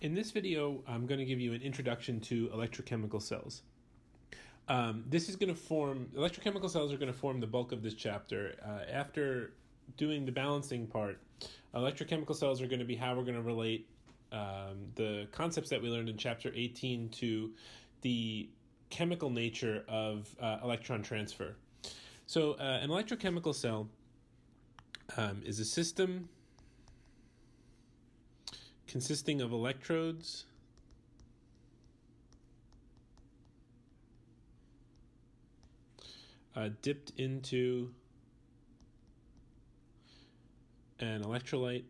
In this video, I'm going to give you an introduction to electrochemical cells. Um, this is going to form, electrochemical cells are going to form the bulk of this chapter. Uh, after doing the balancing part, electrochemical cells are going to be how we're going to relate um, the concepts that we learned in chapter 18 to the chemical nature of uh, electron transfer. So, uh, an electrochemical cell um, is a system consisting of electrodes. Uh, dipped into an electrolyte.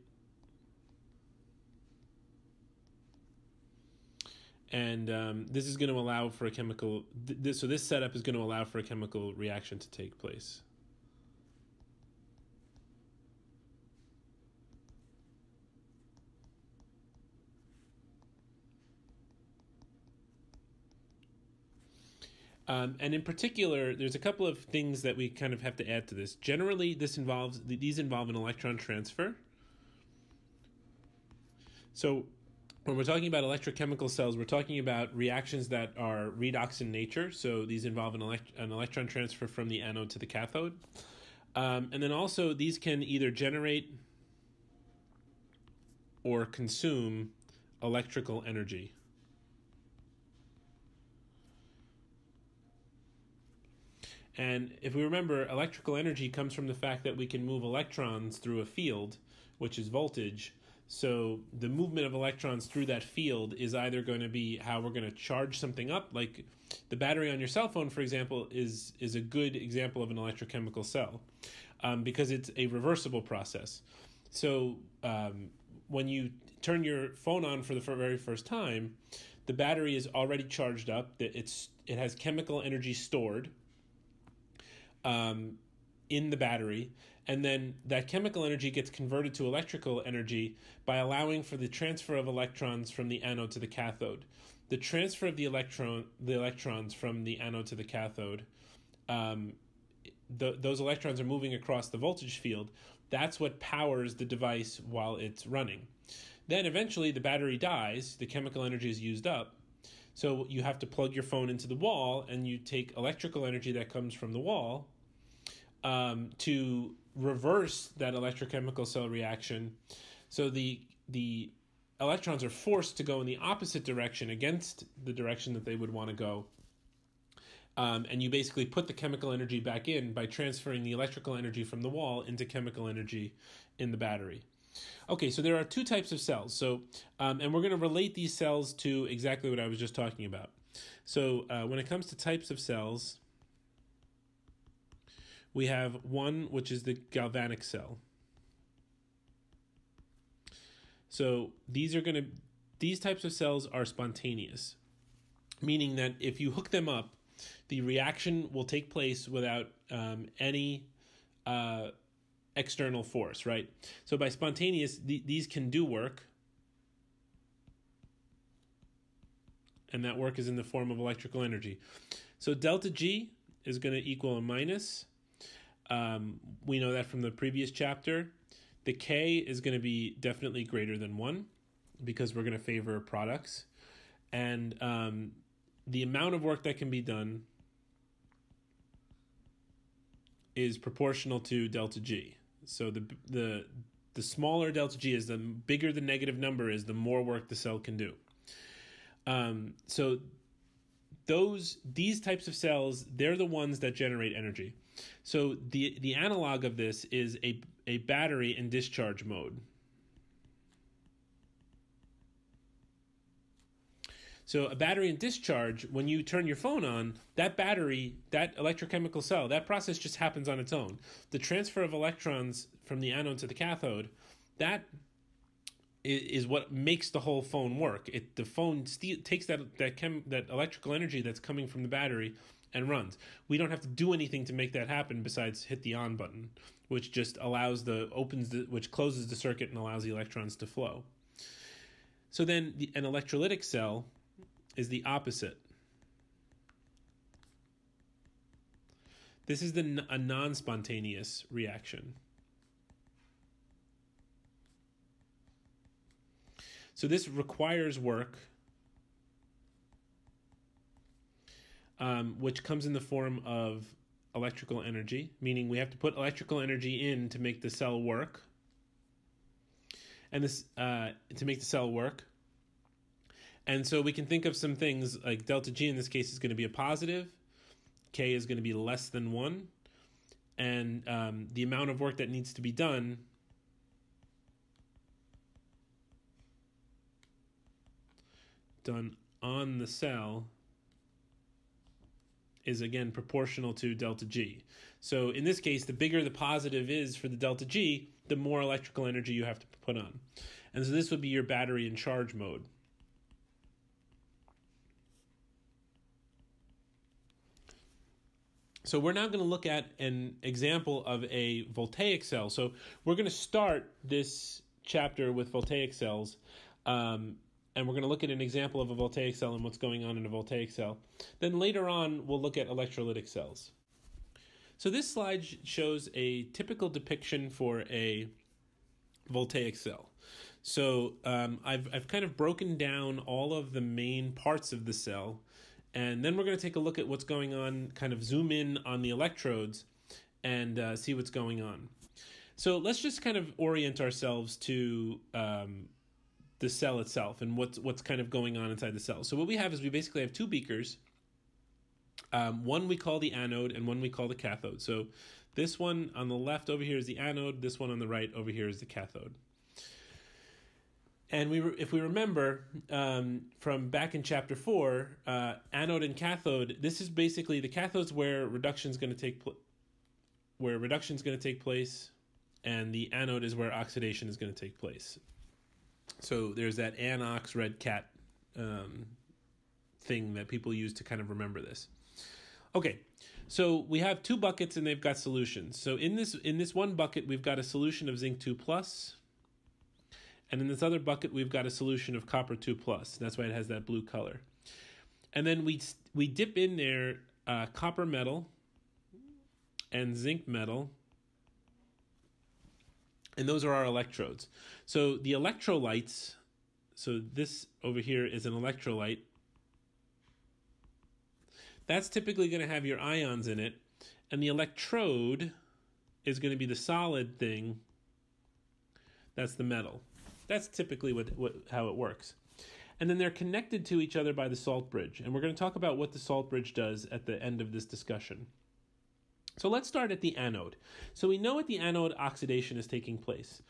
And um, this is going to allow for a chemical th- this, so this setup is going to allow for a chemical reaction to take place Um, and in particular, there's a couple of things that we kind of have to add to this. Generally, this involves these involve an electron transfer. So, when we're talking about electrochemical cells, we're talking about reactions that are redox in nature. So these involve an, elect- an electron transfer from the anode to the cathode. Um, and then also, these can either generate or consume electrical energy. And if we remember, electrical energy comes from the fact that we can move electrons through a field, which is voltage. So the movement of electrons through that field is either going to be how we're going to charge something up, like the battery on your cell phone, for example, is is a good example of an electrochemical cell, um, because it's a reversible process. So um, when you turn your phone on for the very first time, the battery is already charged up. It's it has chemical energy stored um, in the battery, and then that chemical energy gets converted to electrical energy by allowing for the transfer of electrons from the anode to the cathode. The transfer of the electron, the electrons from the anode to the cathode, um, the, those electrons are moving across the voltage field. That's what powers the device while it's running. Then eventually the battery dies, the chemical energy is used up. So you have to plug your phone into the wall and you take electrical energy that comes from the wall um, to reverse that electrochemical cell reaction. So the the electrons are forced to go in the opposite direction against the direction that they would want to go. Um, and you basically put the chemical energy back in by transferring the electrical energy from the wall into chemical energy in the battery. Okay, so there are two types of cells. So, um, and we're going to relate these cells to exactly what I was just talking about. So, uh, when it comes to types of cells, we have one which is the galvanic cell. So these are going to these types of cells are spontaneous, meaning that if you hook them up, the reaction will take place without um, any uh, external force, right? So by spontaneous, th- these can do work, and that work is in the form of electrical energy. So delta G is going to equal a minus um, we know that from the previous chapter. The K is going to be definitely greater than 1 because we're going to favor products. And um, the amount of work that can be done is proportional to delta G. So the the the smaller delta G is the bigger the negative number is, the more work the cell can do. Um, so those these types of cells they're the ones that generate energy so the the analog of this is a a battery in discharge mode so a battery in discharge when you turn your phone on that battery that electrochemical cell that process just happens on its own the transfer of electrons from the anode to the cathode that is what makes the whole phone work. It the phone takes that that chem that electrical energy that's coming from the battery and runs. We don't have to do anything to make that happen besides hit the on button, which just allows the opens the which closes the circuit and allows the electrons to flow. So then the, an electrolytic cell is the opposite. This is the a non-spontaneous reaction. So this requires work, um, which comes in the form of electrical energy, meaning we have to put electrical energy in to make the cell work, and this uh, to make the cell work. And so we can think of some things like delta G in this case is going to be a positive, K is going to be less than one, and um, the amount of work that needs to be done done on the cell is again proportional to delta G. So in this case, the bigger the positive is for the delta G, the more electrical energy you have to put on. And so this would be your battery in charge mode. So we're now going to look at an example of a voltaic cell. So we're going to start this chapter with voltaic cells, um, and we're going to look at an example of a voltaic cell and what's going on in a voltaic cell. Then later on, we'll look at electrolytic cells. So this slide shows a typical depiction for a voltaic cell. So um, I've, I've kind of broken down all of the main parts of the cell and then we're going to take a look at what's going on, kind of zoom in on the electrodes and uh, see what's going on. So let's just kind of orient ourselves to um, the cell itself and what's what's kind of going on inside the cell. So what we have is we basically have two beakers. Um, one we call the anode and one we call the cathode. So this one on the left over here is the anode. This one on the right over here is the cathode. And we, if we remember um, from back in chapter four, uh, anode and cathode. This is basically the cathode's where reduction is going to take where reduction is going to take place, and the anode is where oxidation is going to take place. So there's that anox red cat um, thing that people use to kind of remember this. Okay, so we have two buckets and they've got solutions. So in this in this one bucket we've got a solution of zinc two plus and in this other bucket, we've got a solution of copper 2 plus. That's why it has that blue color. And then we, we dip in there uh, copper metal and zinc metal. And those are our electrodes. So the electrolytes, so this over here is an electrolyte. That's typically going to have your ions in it. And the electrode is going to be the solid thing. That's the metal. That's typically what, what how it works. And then they're connected to each other by the salt bridge. And we're going to talk about what the salt bridge does at the end of this discussion. So let's start at the anode. So we know at the anode oxidation is taking place.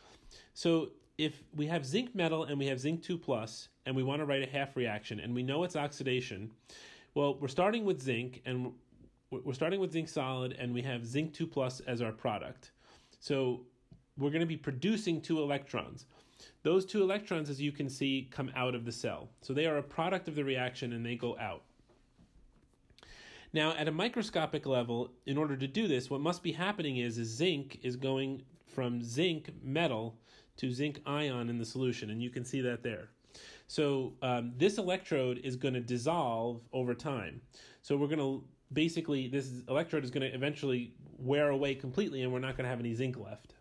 So if we have zinc metal and we have zinc 2 plus and we want to write a half reaction and we know it's oxidation, well, we're starting with zinc and we're starting with zinc solid and we have zinc 2 plus as our product. So we're going to be producing two electrons. Those two electrons, as you can see, come out of the cell. So they are a product of the reaction and they go out. Now, at a microscopic level, in order to do this, what must be happening is, is zinc is going from zinc metal to zinc ion in the solution, and you can see that there. So um, this electrode is going to dissolve over time. So we're going to basically, this electrode is going to eventually wear away completely, and we're not going to have any zinc left.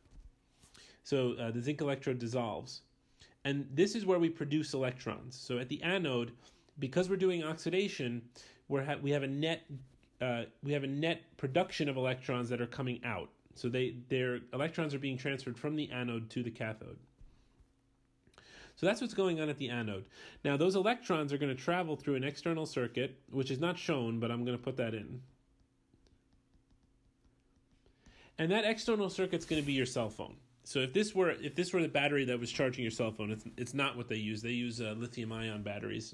So uh, the zinc electrode dissolves. And this is where we produce electrons. So at the anode, because we're doing oxidation, we ha- we have a net uh, we have a net production of electrons that are coming out. So they their electrons are being transferred from the anode to the cathode. So that's what's going on at the anode. Now those electrons are going to travel through an external circuit, which is not shown, but I'm going to put that in. And that external circuit's going to be your cell phone. So if this were if this were the battery that was charging your cell phone, it's it's not what they use. They use uh, lithium ion batteries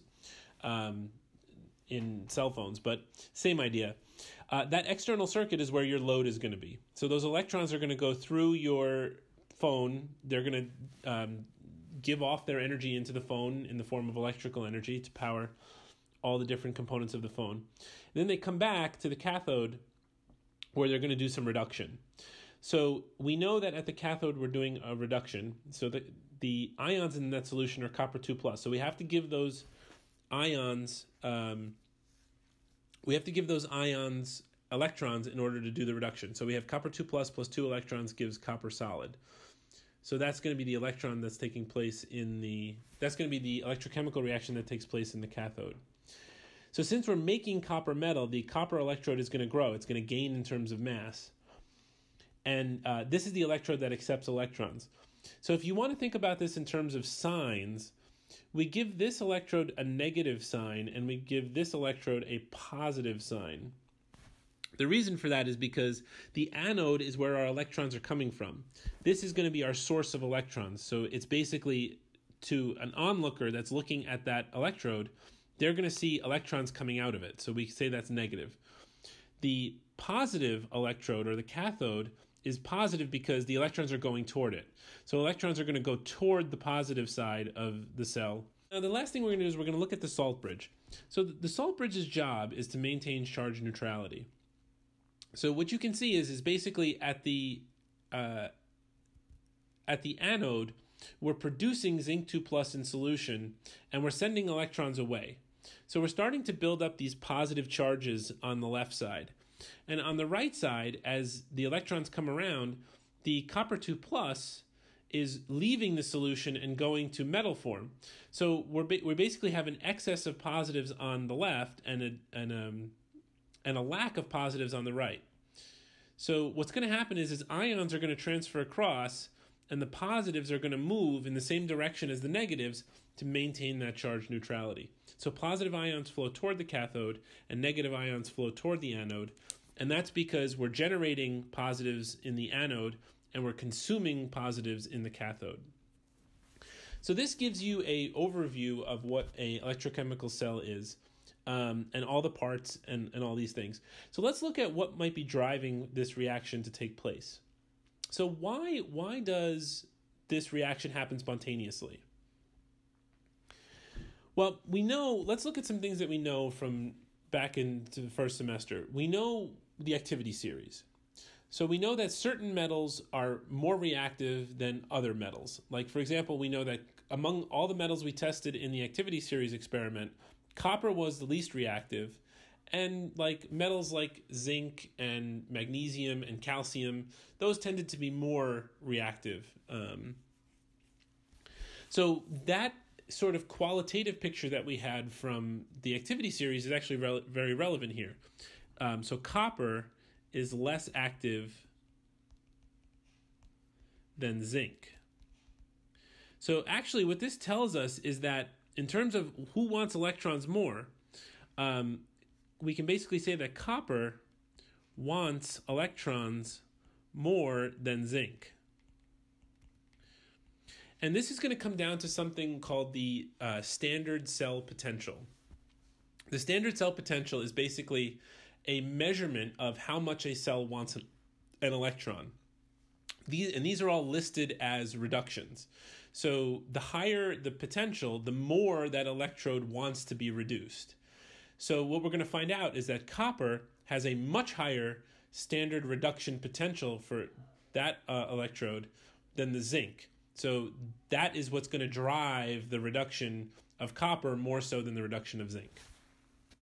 um, in cell phones, but same idea. Uh, that external circuit is where your load is going to be. So those electrons are going to go through your phone. They're going to um, give off their energy into the phone in the form of electrical energy to power all the different components of the phone. And then they come back to the cathode where they're going to do some reduction. So we know that at the cathode we're doing a reduction. So the the ions in that solution are copper two plus. So we have to give those ions um, we have to give those ions electrons in order to do the reduction. So we have copper two plus plus two electrons gives copper solid. So that's going to be the electron that's taking place in the that's going to be the electrochemical reaction that takes place in the cathode. So since we're making copper metal, the copper electrode is going to grow. It's going to gain in terms of mass. And uh, this is the electrode that accepts electrons. So if you want to think about this in terms of signs, we give this electrode a negative sign and we give this electrode a positive sign. The reason for that is because the anode is where our electrons are coming from. This is going to be our source of electrons. So it's basically to an onlooker that's looking at that electrode, they're going to see electrons coming out of it. So we say that's negative. The positive electrode or the cathode is positive because the electrons are going toward it. So electrons are going to go toward the positive side of the cell. Now the last thing we're going to do is we're going to look at the salt bridge. So the salt bridge's job is to maintain charge neutrality. So what you can see is is basically at the uh, at the anode we're producing zinc 2 plus in solution and we're sending electrons away. So we're starting to build up these positive charges on the left side. And on the right side, as the electrons come around, the copper 2 plus is leaving the solution and going to metal form. So we're, ba- we basically have an excess of positives on the left and a, and, um, and a lack of positives on the right. So what's going to happen is, is ions are going to transfer across and the positives are going to move in the same direction as the negatives to maintain that charge neutrality. So positive ions flow toward the cathode and negative ions flow toward the anode. And that's because we're generating positives in the anode and we're consuming positives in the cathode. So this gives you a overview of what a electrochemical cell is. Um, and all the parts and, and all these things. So let's look at what might be driving this reaction to take place. So why why does this reaction happen spontaneously? Well, we know, let's look at some things that we know from back into the first semester. We know the activity series. So we know that certain metals are more reactive than other metals. Like, for example, we know that among all the metals we tested in the activity series experiment, copper was the least reactive. And like metals like zinc and magnesium and calcium, those tended to be more reactive. Um, so that sort of qualitative picture that we had from the activity series is actually re- very relevant here. Um, so copper is less active than zinc. So actually, what this tells us is that in terms of who wants electrons more, um, we can basically say that copper wants electrons more than zinc. And this is going to come down to something called the uh, standard cell potential. The standard cell potential is basically a measurement of how much a cell wants an, an electron. These, and these are all listed as reductions. So the higher the potential, the more that electrode wants to be reduced. So what we're going to find out is that copper has a much higher standard reduction potential for that uh, electrode than the zinc. So that is what's going to drive the reduction of copper more so than the reduction of zinc.